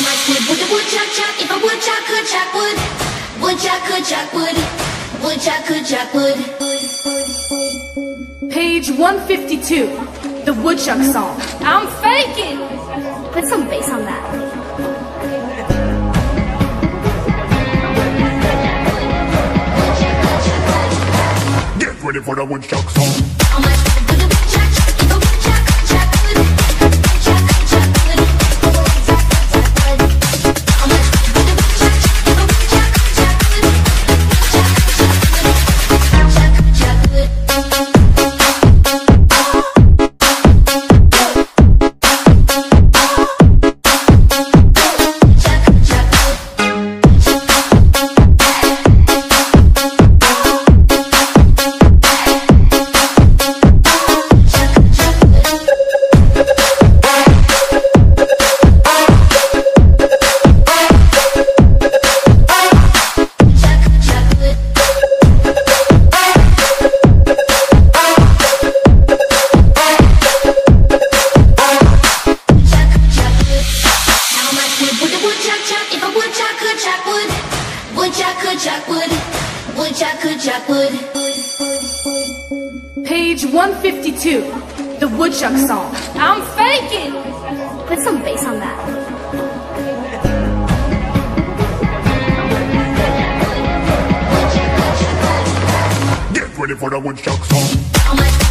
How much wood would the woodchuck chuck if a woodchuck could chuck wood? Woodchuck could chuck wood. Woodchuck could chuck wood. Page 152, the Woodchuck Song. I'm faking! Put some bass on that. Get ready for the woodchuck song. Woodchuck could chuck wood. Woodchuck could chuck wood. Page 152, the Woodchuck Song. I'm faking! Put some bass on that. Get ready for the woodchuck song.